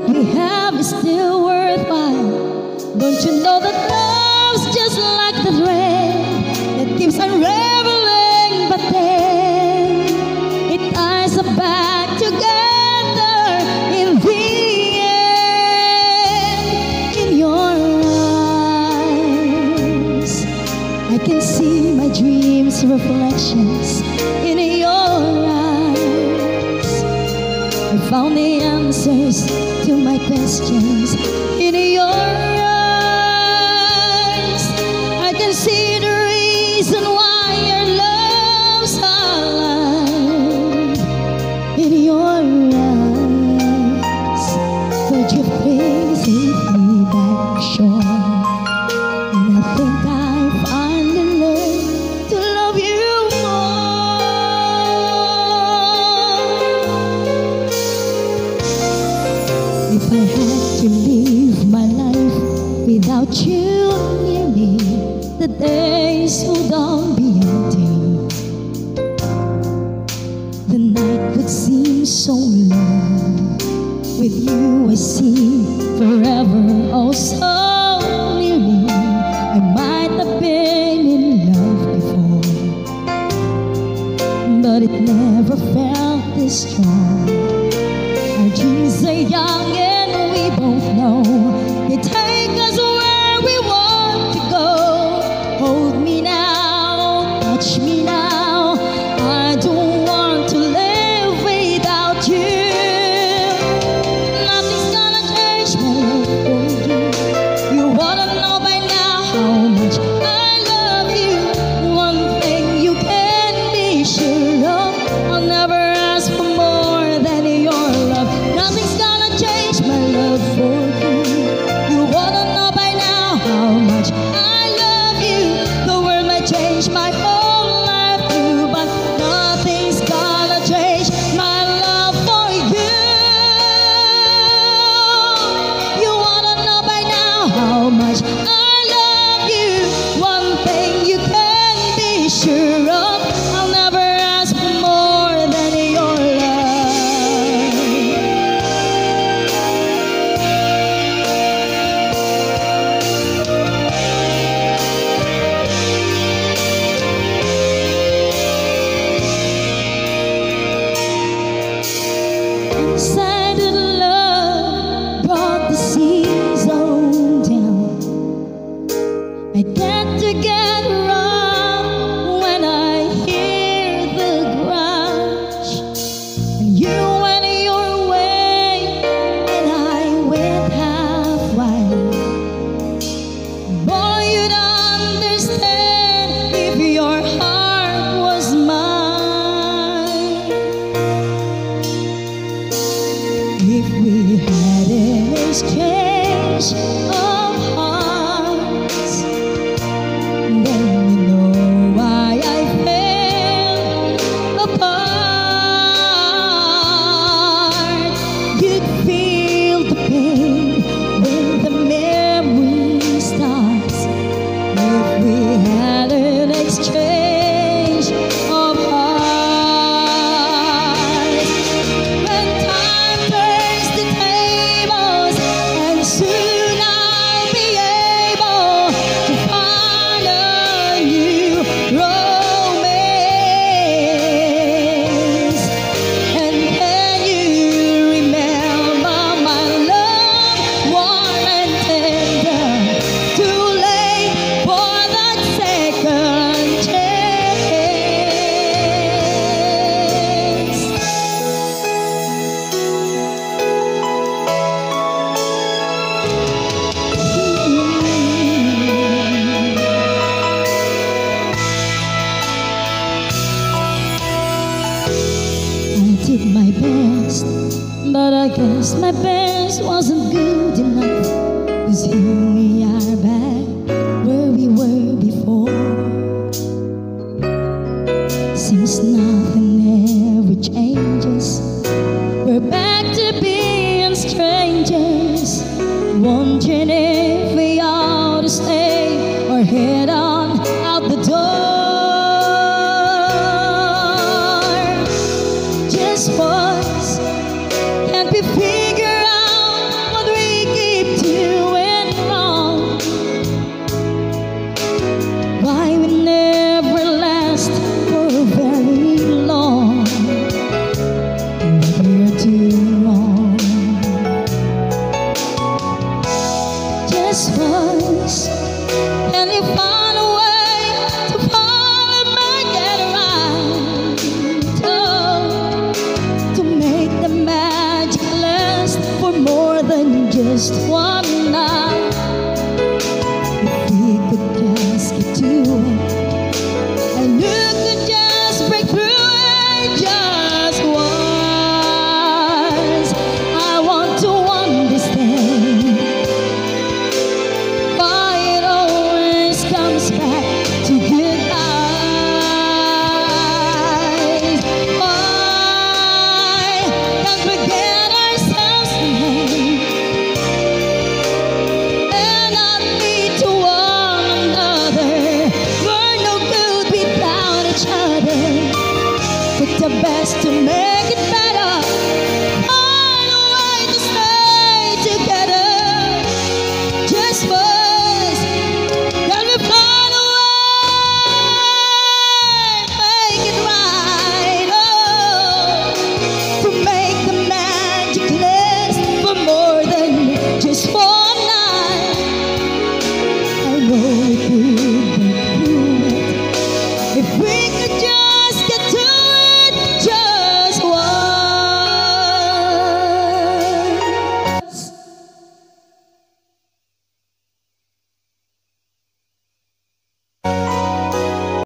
that we have is still worthwhile. Don't you know that love's just like the rain that keeps rain I found the answers to my questions. In your Without you near me, the days would all be empty. The night would seem so long. With you, I see forever. Oh, so near me, I might have been in love before, but it never felt this strong. Our dreams are young, and we both know. I guess my best wasn't good enough. his and found a way to pull it back and right oh, to make the magic last for more than just one